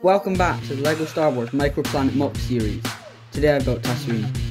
Welcome back to the LEGO Star Wars Micro Planet MOC series. Today I've got Tatooine.